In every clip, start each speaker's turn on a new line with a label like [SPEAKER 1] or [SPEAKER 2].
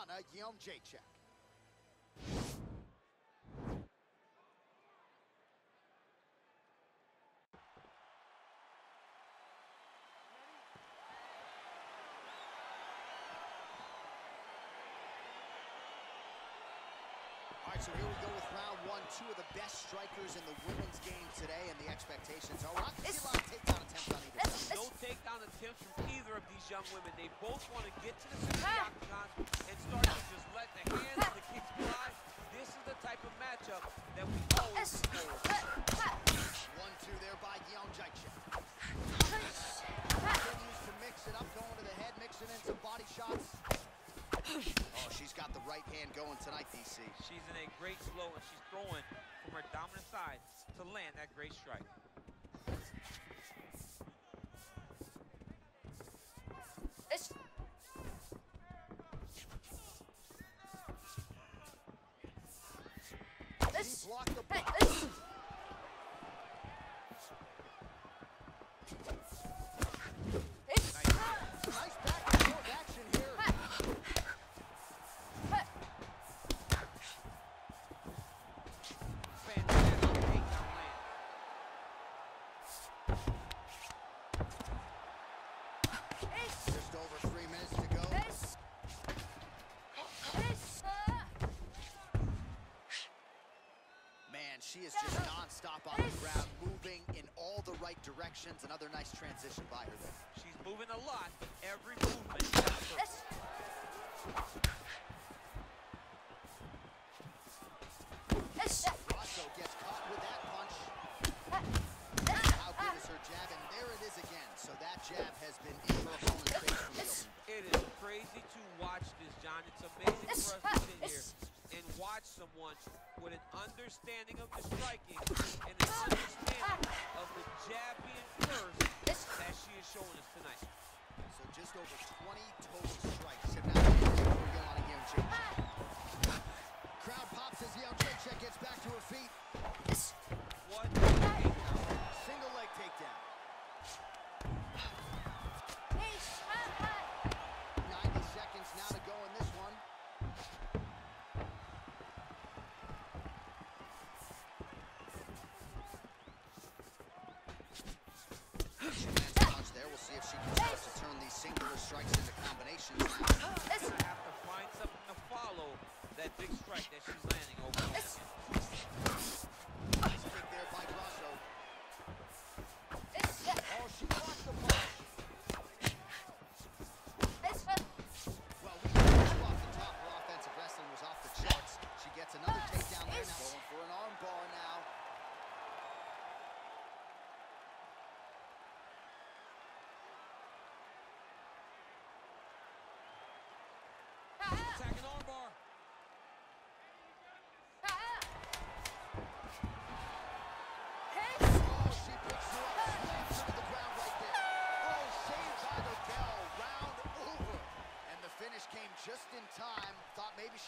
[SPEAKER 1] Joanna Jędrzejczyk. All right, so here we go with round one. Two of the best strikers in the women's game today, and the expectations are not going to see a lot of takedown attempts on either side.
[SPEAKER 2] No takedown attempts from either of these young women. They both want to get to the center of the octagon and start to just let the hands and the kicks fly. This is the type of matchup that we always look.
[SPEAKER 1] One, two there by Jędrzejczyk. Continues to mix it up, going to the head, mixing in some body shots. Oh, she's got the right hand going tonight, DC.
[SPEAKER 2] She's in a great flow and she's throwing from her dominant side to land that great strike.
[SPEAKER 1] She blocked the block. Nice nonstop on the ground, moving in all the right directions. Another nice transition by her there.
[SPEAKER 2] She's moving a lot, but every movement is on.
[SPEAKER 1] Grasso gets caught with that punch. Ah. Ah. How good is her jab? And there it is again. So that jab has been in her opponent's face from the opening.
[SPEAKER 2] It is crazy to watch this, John. It's amazing for us to sit here and watch someone with an understanding of the striking and an understanding of the jab being first as she is showing us tonight.
[SPEAKER 1] So just over 20 total strikes have now been hit for Joanna Jędrzejczyk. Crowd pops as Jędrzejczyk gets back to her feet.
[SPEAKER 2] What a takedown.
[SPEAKER 1] Single leg takedown. 90 seconds now to go in this one. She lands a punch there. We'll see if she can start to turn these singular strikes into combinations now.
[SPEAKER 2] Gonna have to find something to follow that big strike that she's landing over.
[SPEAKER 1] Nice kick there by Grasso.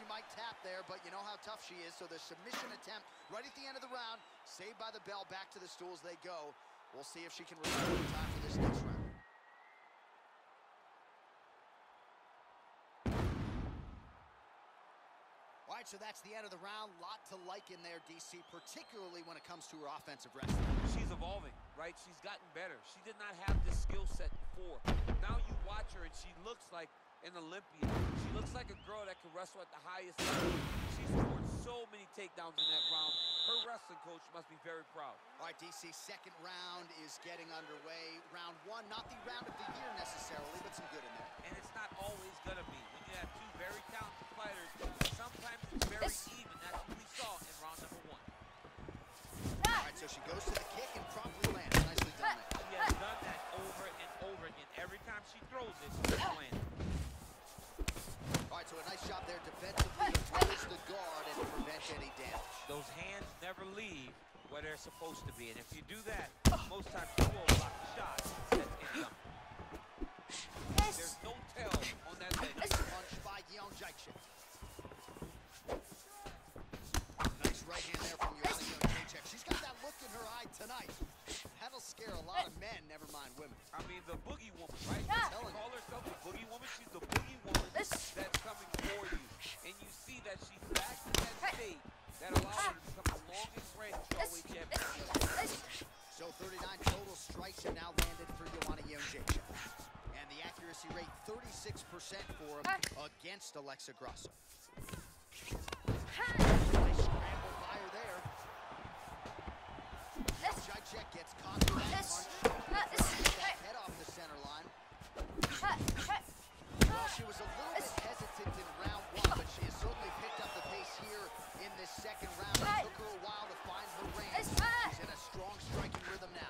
[SPEAKER 1] She might tap there, but you know how tough she is. So the submission attempt right at the end of the round, saved by the bell. Back to the stools they go. We'll see if she can recover in time for this next round. All right, so that's the end of the round. Lot to like in there, DC, particularly when it comes to her offensive wrestling.
[SPEAKER 2] She's evolving, right? She's gotten better. She did not have this skill set before. Now you watch her and she looks like an Olympian. She looks like a girl that can wrestle at the highest level. She scored so many takedowns in that round. Her wrestling coach must be very proud.
[SPEAKER 1] All right, DC, second round is getting underway. Round one, not the round of the year necessarily, but some good in there.
[SPEAKER 2] And it's not always gonna be. When you have two very talented fighters, sometimes it's very even. That's what we saw in round number one.
[SPEAKER 1] All right, so she goes to the kick and promptly lands. Nicely done there.
[SPEAKER 2] She has done that over and over again. Every time she throws it, she's landing.
[SPEAKER 1] All right, so a nice shot there defensively to close the guard and prevent any damage.
[SPEAKER 2] Those hands never leave where they're supposed to be. And if you do that, most times you will block the shot that's incoming. There's no tell on that leg.
[SPEAKER 1] Punch by Jędrzejczyk. Nice right hand there from Joanna Jędrzejczyk. She's got that look in her eye tonight. That'll scare a lot of men, never mind women.
[SPEAKER 2] I mean, the boogie woman, right?
[SPEAKER 1] Yeah.
[SPEAKER 2] That allows him some longest range volley championship. So 39 total strikes have now landed for Joanna Jędrzejczyk.
[SPEAKER 1] And the accuracy rate 36% for him against Alexa Grasso. Nice scramble fire there. Jędrzejczyk gets caught with that punch. Head off the center line. Well, she was a little bit hesitant in round one, but she has certainly picked up the pace here in this second round. It took her a while to find her range.
[SPEAKER 3] Yes.
[SPEAKER 1] Uh, She's in a strong striking rhythm now.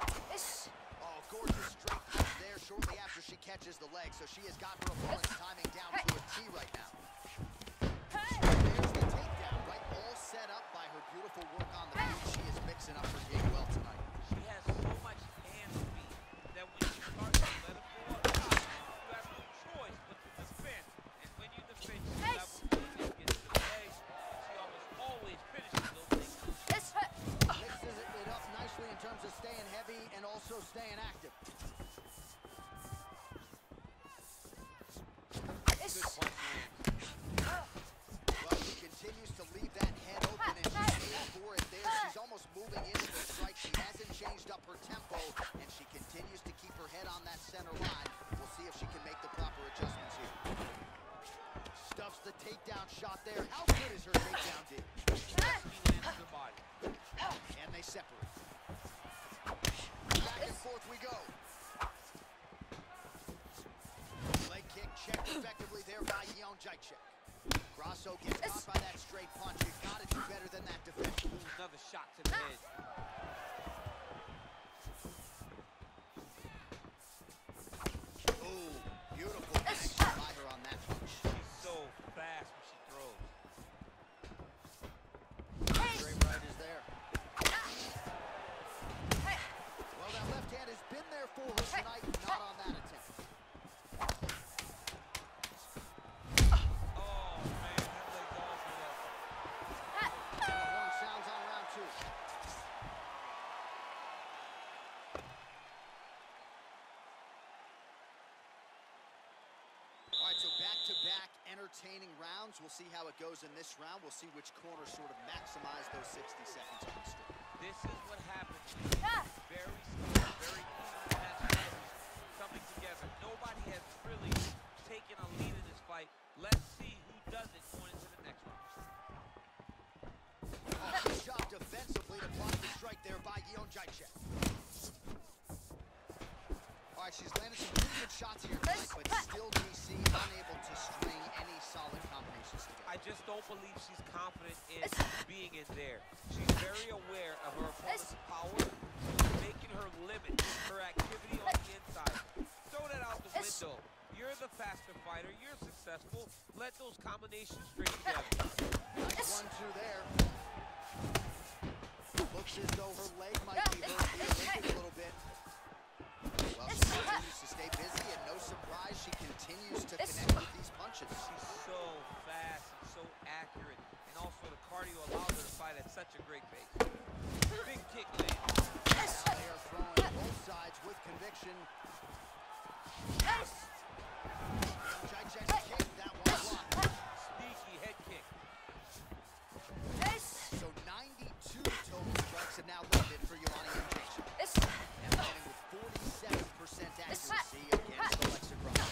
[SPEAKER 1] Oh, gorgeous punch there shortly after she catches the leg, so she has got her opponent's timing down to a T right now. There's the takedown, right? All set up by her beautiful work on the feet. She is mixing up her game well tonight.
[SPEAKER 2] She has so much hand speed that when you start to let her go up top, you have no choice but to defend. And when you defend, you have
[SPEAKER 3] Yes.
[SPEAKER 2] to get to the legs. She almost always finishes those things.
[SPEAKER 3] Yes. Ha!
[SPEAKER 1] Mixes it it up nicely in terms of staying heavy and also staying active.
[SPEAKER 2] Good
[SPEAKER 3] Yes.
[SPEAKER 2] punch lands.
[SPEAKER 1] Well, she continues to leave that head open, and she's aimed for it there. She's almost moving into the strike. She hasn't changed up her tempo, and she continues to keep her head on that center line. We'll see if she can make the proper adjustments here. Stuffs the takedown shot there. How good is her takedown, D? And they separate. Back and forth we go. Leg kick checked effectively there by Jędrzejczyk. Grasso gets caught by that straight punch. You gotta do better than that defense.
[SPEAKER 2] Another shot to the head.
[SPEAKER 1] Ooh, beautiful action by her on that punch.
[SPEAKER 2] She's so fast when she throws.
[SPEAKER 1] Straight right is there. Well, that left hand has been there for her tonight, not on that attempt.
[SPEAKER 2] Oh, man, that leg's all beat up.
[SPEAKER 1] And the horn sounds on round two. All right, so back-to-back entertaining rounds. We'll see how it goes in this round. We'll see which corner sort of maximize those 60 seconds on the street.
[SPEAKER 2] This is what happens.
[SPEAKER 3] Ha!
[SPEAKER 2] Very smooth, very coming together. Nobody has really taken a lead in this fight. Let's see who does it going into the next round.
[SPEAKER 1] Oh, good job defensively
[SPEAKER 2] faster fighter. You're successful. Let those combinations string together.
[SPEAKER 1] One, two there. Looks as though her leg might be hurt a little bit. Well, she continues to stay busy, and no surprise, she continues to connect with these punches.
[SPEAKER 2] She's so fast and so accurate. And also the cardio allows her to fight at such a great pace. Big kick lands.
[SPEAKER 1] Now they are throwing both sides with conviction.
[SPEAKER 3] Yes.
[SPEAKER 1] Jędrzejczyk's kick, that one blocked.
[SPEAKER 2] Sneaky head kick.
[SPEAKER 3] Yes.
[SPEAKER 1] So 92 total strikes have now landed for Joanna Jędrzejczyk.
[SPEAKER 3] Yes.
[SPEAKER 1] And landing with 47% accuracy against Alexa Grasso.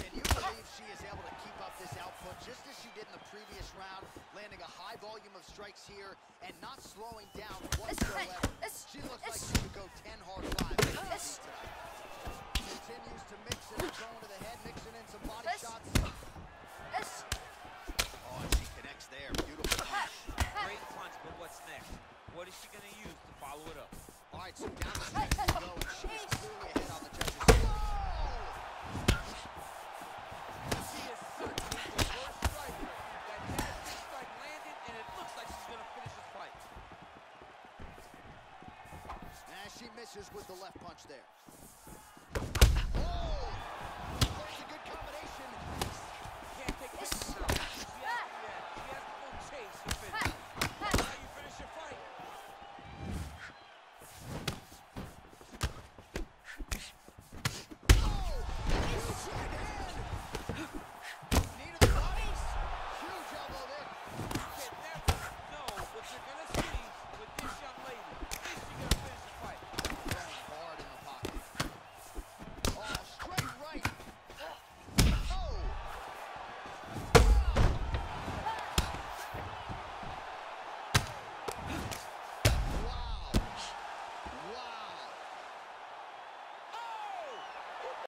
[SPEAKER 1] Can you believe she is able to keep up this output just as she did in the previous round, landing a high volume of strikes here and not slowing down whatsoever? She looks like she could go 10 hard five in the
[SPEAKER 3] Yes.
[SPEAKER 1] tonight. Continues to mix it, going to the head, mixing in some body
[SPEAKER 3] Yes.
[SPEAKER 1] shots.
[SPEAKER 3] Yes.
[SPEAKER 1] Oh, and she connects there. Beautiful punch.
[SPEAKER 2] Great punch, but what's next? What is she going to use to follow it up?
[SPEAKER 1] All right, so down the stretch we go, and she is clearly ahead on the judges. Whoa!
[SPEAKER 2] She is certainly the worst striker that has this strike landed, and it looks like she's going to finish this fight.
[SPEAKER 1] And she misses with the left punch there.